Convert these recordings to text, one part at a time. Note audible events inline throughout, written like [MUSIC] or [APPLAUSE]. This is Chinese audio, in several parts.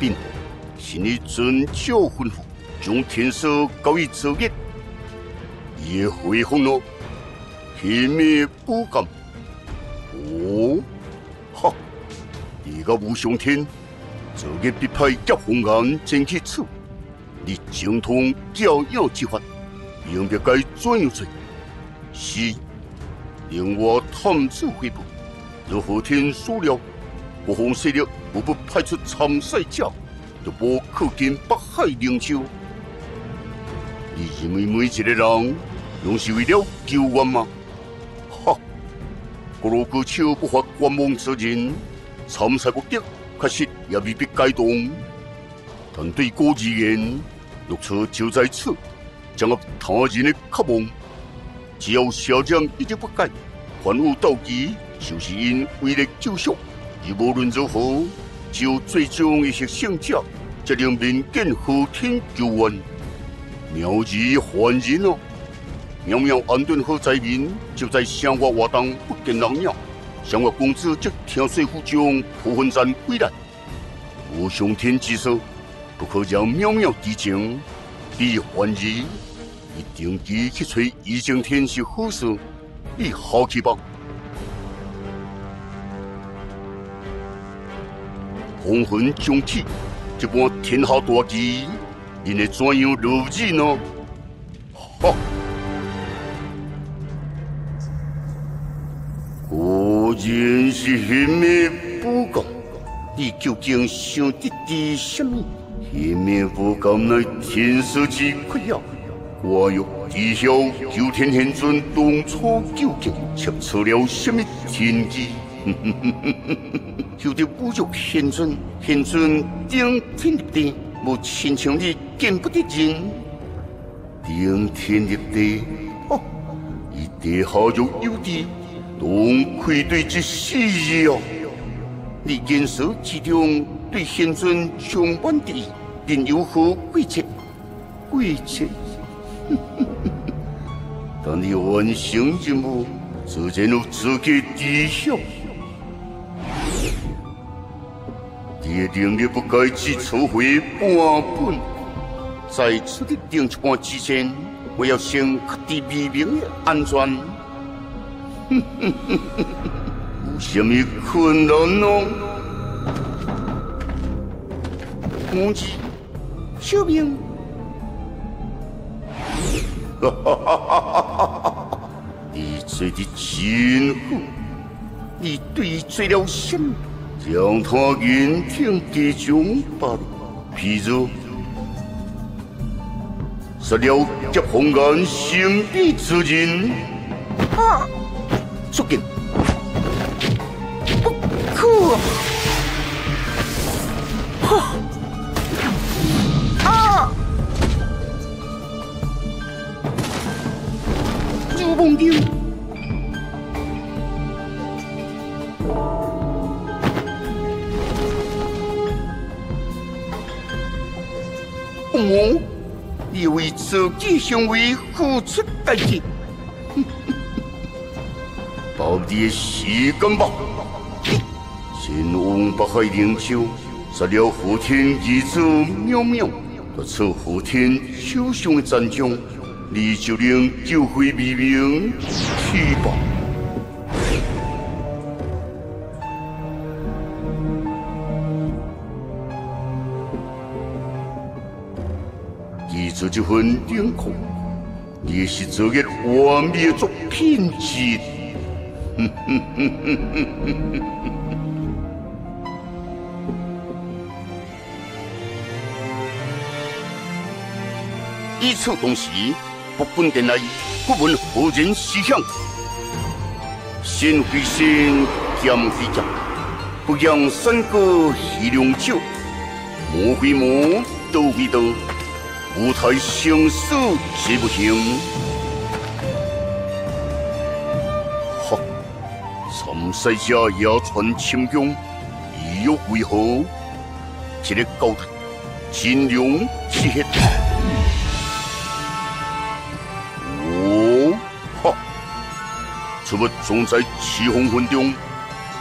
并是你遵照吩咐，将天色交予周月，也回复了，天灭不敢。哦，哈！你个吴上天，周月必派叶红岩前去处，你精通教养之法，应别该怎样做？是，令我探子回报，如何天所料，不妨势力无不派出参赛者，就无靠近北海灵丘。你认为每一个人，拢是为了救援吗？哈！如果手不发观望之人，参赛目的确实也未必改动。但对国而言，落错就在此，将入他人的渴望。只要小将一直不改，凡有道义，就是因为了救赎。而无论如何，只有最终一些胜者，才能民间和天救援。妙义还人哦，妙妙安顿好灾民，就在生活活动不见人影。香花公子则听说府将蒲魂山归来，无上天之说，不可将妙妙敌情，必还人。一定记去找易经天是好事，你好去吧。红魂将体，这般天下大吉，你会怎样落日呢？哈！果然是黑面不公，你究竟想得的什么？黑面不公乃天师之魁呀！我欲知晓九天玄尊当初究竟切出了什么天机？就得侮辱玄尊，玄尊顶天立地，无亲像你见不得人。顶天立地，哦，伊地下有有地，当愧对之死哦。你言说之中对玄尊充满敌意，便有何贵切？贵切？[LAUGHS] 但你完成任务，自然有资格知晓。决定你不该只抽回半本，在出的另一半之前，我要先确定秘密的安全。哼哼哼哼，有什么困难呢？公鸡，小兵。哈哈哈哈哈哈！你做的真好，你对做了什么？将他引天地中罢了。譬如杀了结红岩圣地之人，啊！出哦，你为自己行为付出代价，到底是干吧？前往北海灵州，杀了后天儿子妙妙，夺取后天手上的战将。你就能救回黎明，去吧。记住这份脸孔，也是这个完美的作品之 [LAUGHS] 一。一处东西。不管电来，不问何人思想。先回先，剑飞剑，不让三个喜两酒。魔回魔，刀回刀，舞台生死谁不行？哈！参赛者也传轻功，意欲为何？这个高台，金龙漆黑。此物总在七红魂中，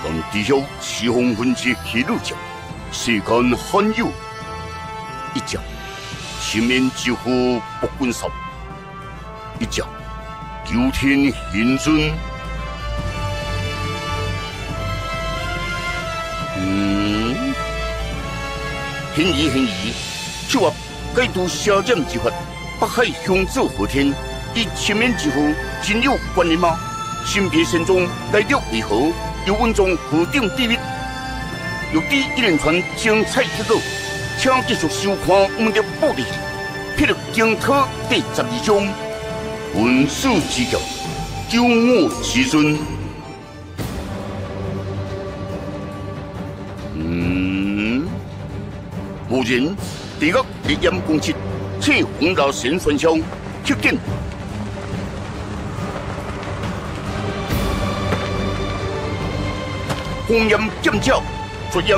但知晓七红魂之黑路者，世间罕有，一前面几乎不滚手，一脚，九天玄尊。嗯，很易很易，就话改读下降之法，北海雄州和天，与前面几乎真有关联吗？新别神中来了为何？有文中何定秘密？有第一连串精彩之作，请继续收看我们的暴力，霹雳惊涛第十二章，文殊之教，九我之尊。嗯，目前第个烈焰攻击，且红道神算枪，确定。红焰剑鞘。作音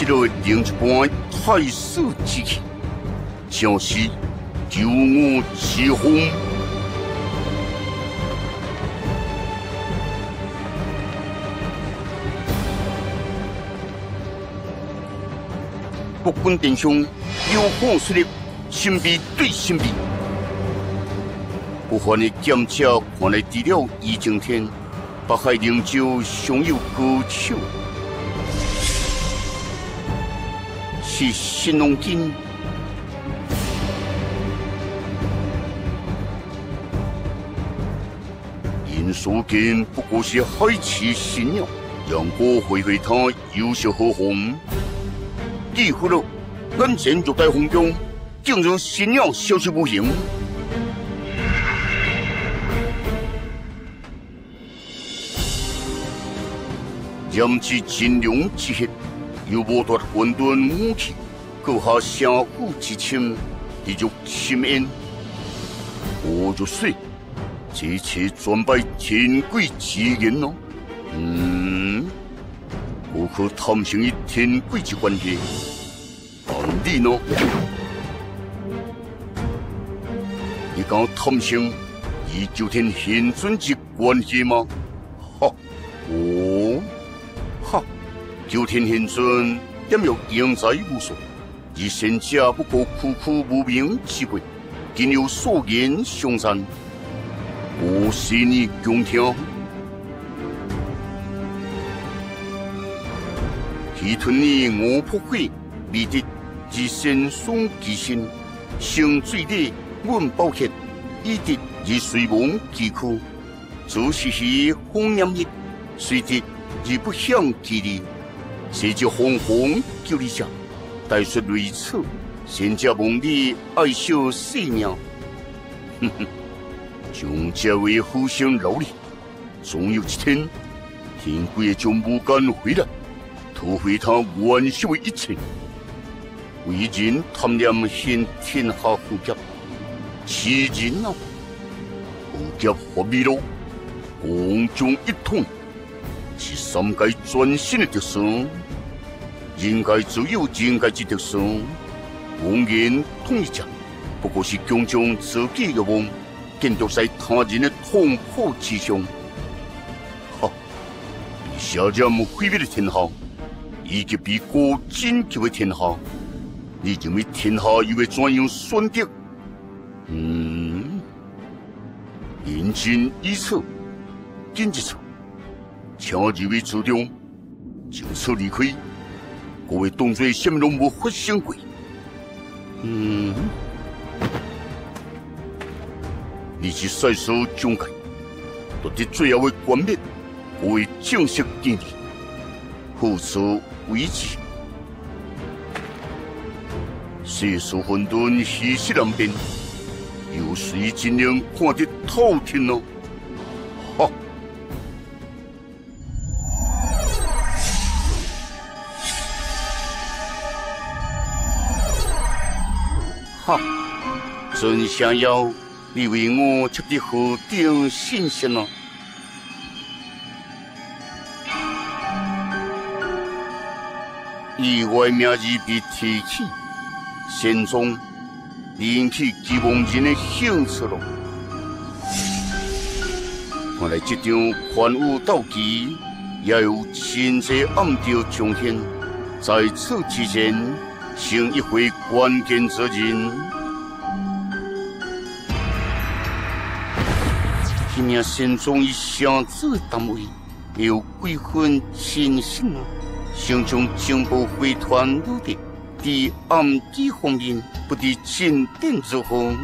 是失落另一般太师之气，将是九五之风。不管弟兄有何实力，神秘对神秘，不凡的剑鞘看来除了易经天。北海灵州尚有高手，是新龙金。因所见不过是海市荇鸟，让我会会他有些何妨？记乎了，眼前玉带红中，竟然荇鸟消失无影。染起金龙之血，又剥夺混沌武器，勾下相互之情，地入深渊。我就说，这切全拜天鬼之言哦。嗯，我可探寻与天鬼之关系？但你呢？你敢探寻与九天玄尊之关系吗？哈，哦。九天玄尊点有英才无数，而仙家不过苦苦无名之辈，今有所言凶残，我是你共听。提吞你我破毁，未得之身松其身，生罪孽问报歉，以得而随亡其苦，做是是红颜日，随得而不享其利。谁叫红红救你下，待说如此，先家梦里爱惜性命。哼哼，将家为互相劳力，总有一天，天鬼将不敢回来，夺回他完修一切。为人贪念先天下富甲，欺人啊！富甲何必咯？共中一统。是三界全新的特色，人界只有人界之特色。妄言统一者，不过是强将自己的梦，建筑在他人的痛苦之上。哈！比下任毁灭的天下，以及比过拯救的天下，你认为天下又会怎样选择？嗯，言尽一策，尽一策。请二位处长就此离开，各位动作什么拢无发生过。嗯，你是率首终结，夺得最后的冠冕，各位正式敬礼，付出为止。世事混沌，世事难辨，有谁真能看得透天呢？真想要你为我出的何等信息呢？意外名字被提起，心中引起几万人的兴趣了。看来这场狂舞斗技也有亲自暗潮重现，在此期间，行一回关键责任。今年心中以相子单位，有几分信心啊！想将情报回传到的，在暗地方面不得进展之风。